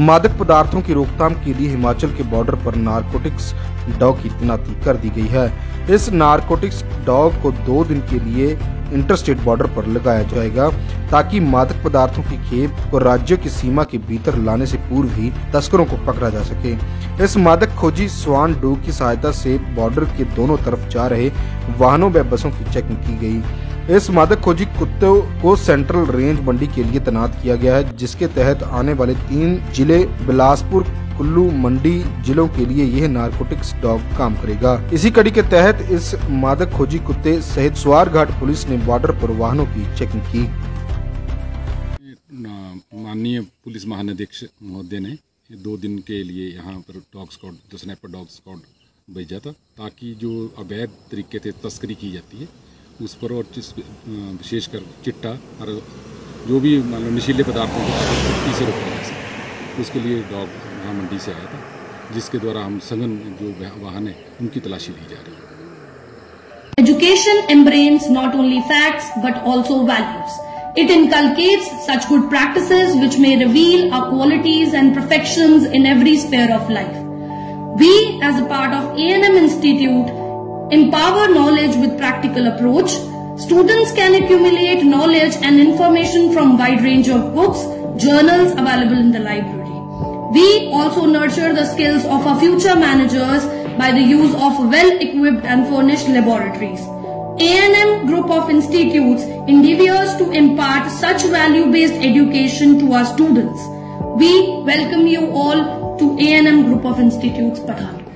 मादक पदार्थों की रोकथाम के लिए हिमाचल के बॉर्डर पर नारकोटिक्स डॉग की तैनाती कर दी गई है। इस नारकोटिक्स डॉग को दो दिन के लिए इंटरस्टेट बॉर्डर पर लगाया जाएगा, ताकि मादक पदार्थों की खेप को राज्यों की सीमा के भीतर लाने से पूर्व ही तस्करों को पकड़ा जा सके। इस मादक खोजी स्वान डू की सहायता से बॉर्डर के दोनों तरफ़ जा रहे वाहनों व बसों की चेकिंग की गई। इस मादक खोजी कुत्तों को सेंट्रल रेंज मंडी के लिए तैनात किया गया है, जिसके तहत आने वाले तीन ज़िले बिलासपुर, कुल्लू, मंडी जिलों के लिए यह नारकोटिक्स डॉग काम करेगा। इसी कड़ी के तहत इस मादक खोजी कुत्ते सहित स्वार घाट पुलिस ने बॉर्डर पर वाहनों की चेकिंग की। माननीय पुलिस महानिदेशक महोदय ने दो दिन के लिए यहाँ पर डॉग स्कॉट स्नैपर डॉग भेजा था, ताकि जो अवैध तरीके से तस्करी की जाती है उस परवर्ती विशेषकर चिट्टा और जो भी मान लो नशीले पदार्थों को तीसरे रोका जा सकता उसके लिए डॉग वहाँ मंडी से आया था, जिसके द्वारा हम सघन जो वाहन है, उनकी तलाशी ली जा रही है। Education embraces not only facts but also values it inculcates such good practice which may reveal our qualities and perfection in every sphere of life we as a part of A N M institute empower knowledge with practical approach. Students can accumulate knowledge and information from wide range of books, journals available in the library. We also nurture the skills of our future managers by the use of well-equipped and furnished laboratories. A&M Group of Institutes endeavors to impart such value-based education to our students. We welcome you all to A&M Group of Institutes, Pathan.